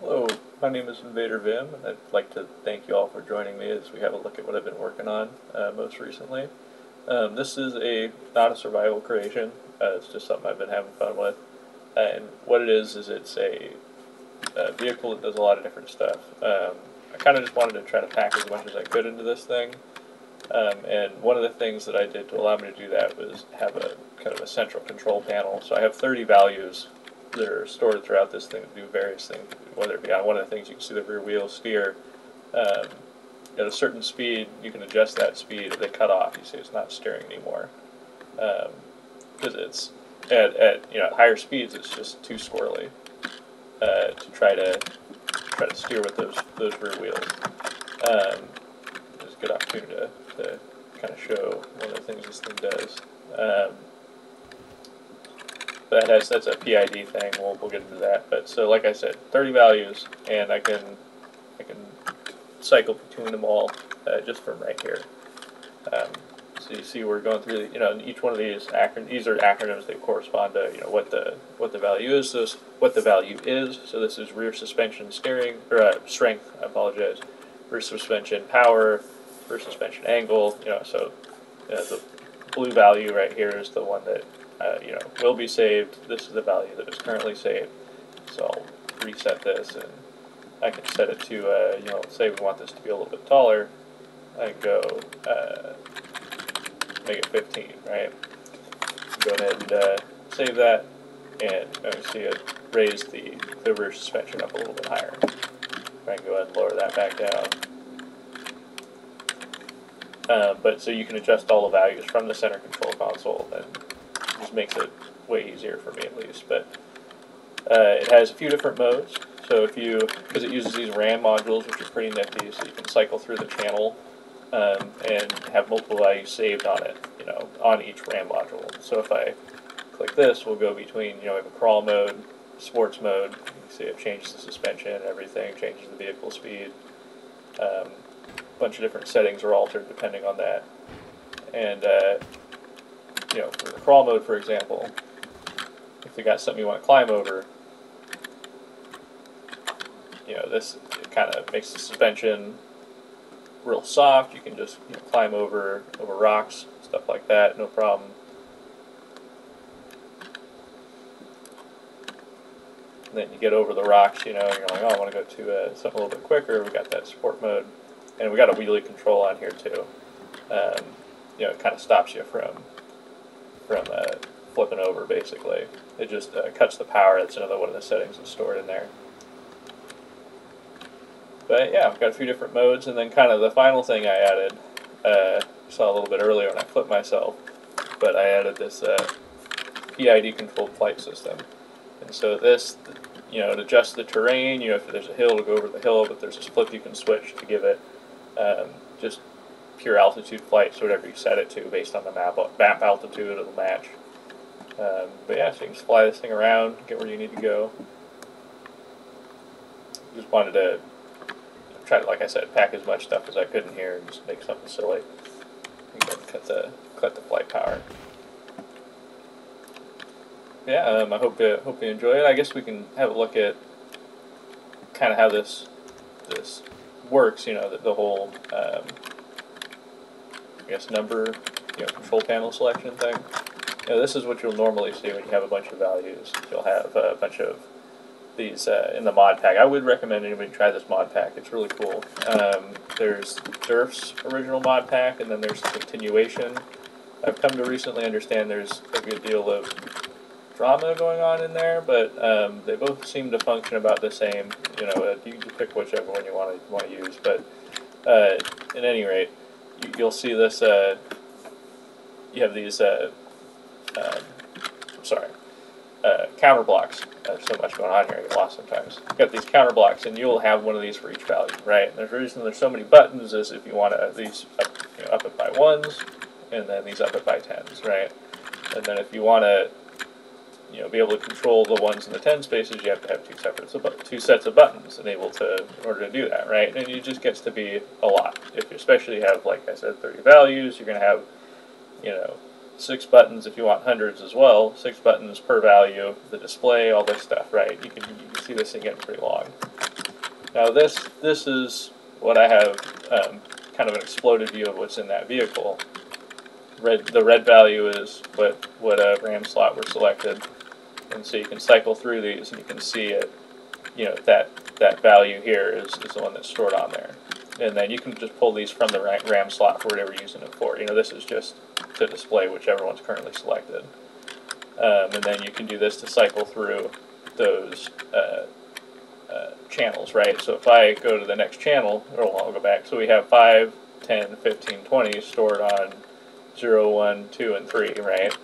Hello, my name is Invader Vim, and I'd like to thank you all for joining me as we have a look at what I've been working on uh, most recently. Um, this is a not a survival creation. Uh, it's just something I've been having fun with, and what it is is it's a, a vehicle that does a lot of different stuff. Um, I kind of just wanted to try to pack as much as I could into this thing, um, and one of the things that I did to allow me to do that was have a kind of a central control panel. So I have 30 values that are stored throughout this thing to do various things, whether it be on one of the things you can see the rear wheel steer. Um, at a certain speed, you can adjust that speed. If they cut off, you see it's not steering anymore. Because um, it's at, at you know at higher speeds, it's just too squirrely uh, to try to try to steer with those those rear wheels. Um, it's a good opportunity to, to kind of show one of the things this thing does. Um, that has that's a PID thing. We'll we'll get into that. But so like I said, 30 values, and I can I can cycle between them all uh, just from right here. Um, so you see we're going through, you know, each one of these acron these are acronyms that correspond to, you know, what the what the value is. So what the value is. So this is rear suspension steering or uh, strength. I apologize. Rear suspension power, rear suspension angle. You know, so uh, the blue value right here is the one that uh, you know will be saved. This is the value that is currently saved. So I'll reset this and I can set it to, uh, you know, say we want this to be a little bit taller. I go uh, make it 15, right? Go ahead and uh, save that, and you see it raise the, the rear suspension up a little bit higher. I can go ahead and lower that back down. Uh, but so you can adjust all the values from the center control console, and makes it way easier for me at least. But uh, it has a few different modes. So if you, because it uses these RAM modules, which are pretty nifty, so you can cycle through the channel um, and have multiple values saved on it, you know, on each RAM module. So if I click this, we'll go between, you know, have a crawl mode, sports mode. You can see it changes the suspension, everything, changes the vehicle speed. Um, a bunch of different settings are altered depending on that. And, uh, you know, for the crawl mode, for example, if you got something you want to climb over, you know, this kind of makes the suspension real soft. You can just you know, climb over over rocks, stuff like that, no problem. And then you get over the rocks, you know, you're like, oh, I want to go to uh, something a little bit quicker. We got that sport mode, and we got a wheelie control on here too. Um, you know, it kind of stops you from from uh, flipping over. Basically, it just uh, cuts the power. That's another one of the settings that's stored in there. But yeah, I've got a few different modes, and then kind of the final thing I added, uh, saw a little bit earlier when I flipped myself, but I added this uh, PID controlled flight system. And so this, you know, to adjust the terrain, you know, if there's a hill to go over the hill, but there's a flip you can switch to give it um, just pure altitude flight, so whatever you set it to based on the map, map altitude, it'll match. Um, but yeah, so you can just fly this thing around, get where you need to go. Just wanted to try to, like I said, pack as much stuff as I could in here and just make something silly. Cut the cut the flight power. Yeah, um, I hope you hope you enjoy it. I guess we can have a look at kind of how this this works. You know, the, the whole um, I guess number you know control panel selection thing. You know, this is what you'll normally see when you have a bunch of values. You'll have a bunch of these uh, in the mod pack. I would recommend anybody try this mod pack. It's really cool. Um, there's Durf's original mod pack, and then there's the continuation. I've come to recently understand there's a good deal of drama going on in there, but um, they both seem to function about the same. You know, uh, you can pick whichever one you want to want to use. But uh, at any rate, you, will see this. Uh, you have these. Uh, um, sorry uh, counter blocks. There's so much going on here, I get lost sometimes. You've got these counter blocks, and you'll have one of these for each value, right? And the reason there's so many buttons is if you want to these up, you know, up it by ones, and then these up it by tens, right? And then if you want to, you know, be able to control the ones in the ten spaces, you have to have two separate two sets of buttons enabled to in order to do that, right? And it just gets to be a lot. If you especially have, like I said, 30 values, you're going to have, you know, six buttons if you want hundreds as well, six buttons per value, the display, all this stuff, right? You can, you can see this thing getting pretty long. Now this this is what I have um, kind of an exploded view of what's in that vehicle. Red the red value is what what a RAM slot were selected, and so you can cycle through these and you can see it. You know that that value here is, is the one that's stored on there, and then you can just pull these from the RAM slot for whatever you're using it for. You know this is just to display whichever one's currently selected, um, and then you can do this to cycle through those uh, uh, channels, right? So if I go to the next channel, or I'll go back. So we have 5, 10, 15, 20 stored on 0, 1, 2, and 3, right?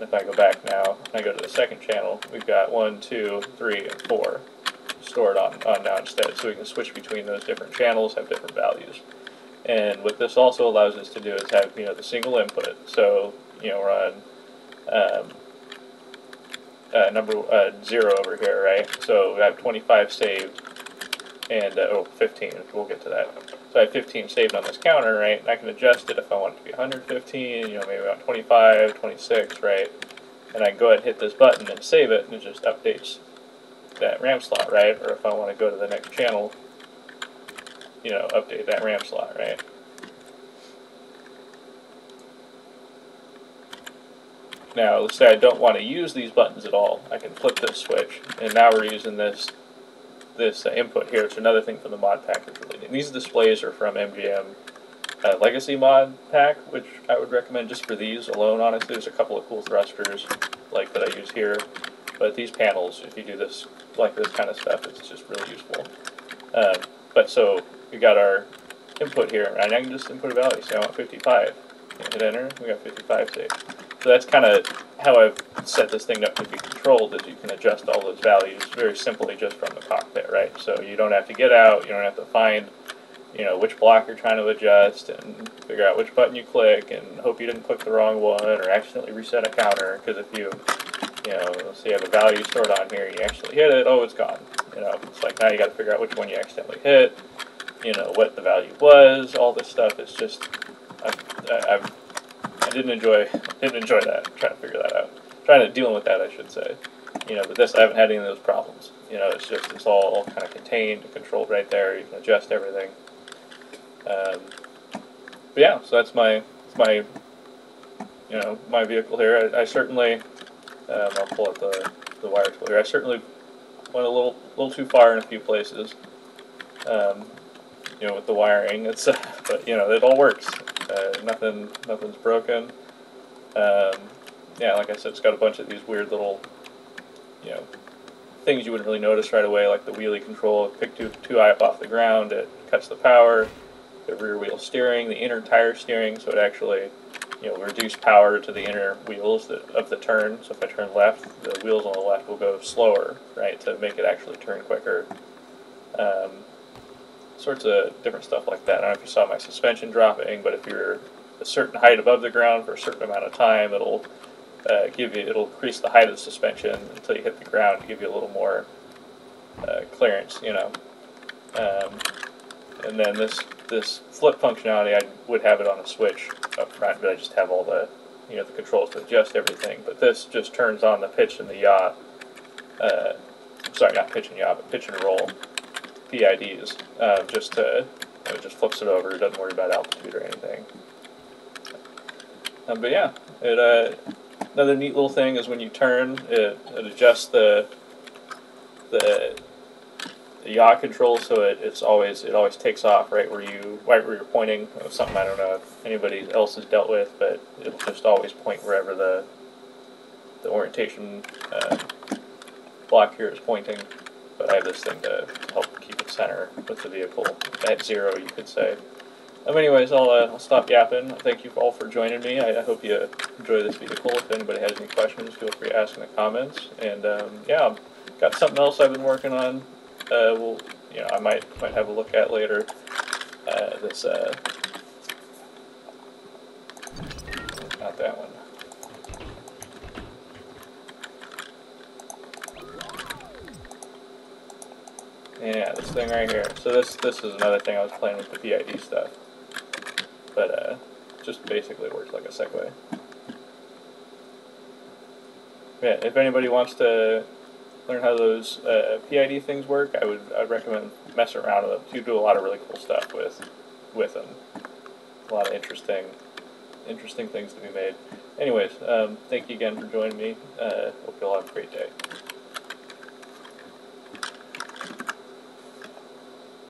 If I go back now, and I go to the second channel, we've got 1, 2, 3, and 4 stored on, on now instead. So we can switch between those different channels, have different values. And what this also allows us to do is have, you know, the single input. So, you know, we're on um, uh, number uh, zero over here, right? So I have 25 saved, and uh, oh, 15. We'll get to that. So I have 15 saved on this counter, right? And I can adjust it if I want it to be 115, you know, maybe about 25, 26, right? And I go ahead and hit this button and save it, and it just updates that RAM slot, right? Or if I want to go to the next channel, you know, update that RAM slot, right? Now, let's say I don't want to use these buttons at all. I can flip this switch, and now we're using this this uh, input here. It's another thing from the mod pack these displays are from MGM uh, Legacy mod pack, which I would recommend just for these alone. Honestly, there's a couple of cool thrusters like that I use here, but these panels, if you do this like this kind of stuff, it's just really useful. Um, but so we got our input here, and I can just input a value. Say I want 55. Hit enter. We got 55 saved. So that's kind of how I've set this thing up to be controlled, is you can adjust all those values very simply just from the cockpit, right? So you don't have to get out, you don't have to find, you know, which block you're trying to adjust and figure out which button you click and hope you didn't click the wrong one or accidentally reset a counter, because if you, you know, say you have a value stored on here and you actually hit it, oh, it's gone. You know, it's like now you got to figure out which one you accidentally hit, you know, what the value was, all this stuff. It's just, I've, I've didn't enjoy didn't enjoy that trying to figure that out. Trying to dealing with that, I should say. You know, but this I haven't had any of those problems. You know, it's just it's all kind of contained and controlled right there. You can adjust everything. Um, but yeah, so that's my that's my you know my vehicle here. I, I certainly um, I'll pull out the the wire tool here. I certainly went a little little too far in a few places. Um, you know, with the wiring, it's uh, but you know it all works. Uh, nothing, nothing's broken. Um, yeah, like I said, it's got a bunch of these weird little, you know, things you wouldn't really notice right away, like the wheelie control. Pick two two eye up off the ground, it cuts the power. The rear wheel steering, the inner tire steering, so it actually, you know, reduce power to the inner wheels that, of the turn. So if I turn left, the wheels on the left will go slower, right, to make it actually turn quicker. Um, sorts of different stuff like that. I don't know if you saw my suspension dropping, but if you're a certain height above the ground for a certain amount of time, it'll uh, give you it'll increase the height of the suspension until you hit the ground to give you a little more uh, clearance, you know. Um, and then this this flip functionality, I would have it on a switch up front, but I just have all the you know the controls to adjust everything. But this just turns on the pitch and the yaw. Uh, sorry, not pitch and yaw, but pitch and roll PIDs. Uh, just to it just flips it over. Doesn't worry about altitude or anything. Um, but yeah, it uh, another neat little thing is when you turn, it, it adjusts the the the yaw control so it, it's always it always takes off right where you right where you're pointing. Something I don't know if anybody else has dealt with, but it'll just always point wherever the the orientation uh, block here is pointing. But I have this thing to help keep it center with the vehicle at zero, you could say. Um, anyways, I'll, uh, I'll stop yapping. Thank you all for joining me. I, I, hope you enjoy this vehicle. If anybody has any questions, feel free to ask in the comments. And um, yeah, got something else I've been working on. Uh, we'll, you know, I might might have a look at later. Uh, this, uh, not that one. Yeah, this thing right here. So this this is another thing I was playing with the PID stuff. But uh just basically works like a Segway. Yeah, if anybody wants to learn how those uh, PID things work, I would I'd recommend messing around with them. You do a lot of really cool stuff with with them. A lot of interesting interesting things to be made. Anyways, um, thank you again for joining me. Uh, hope you all have a great day.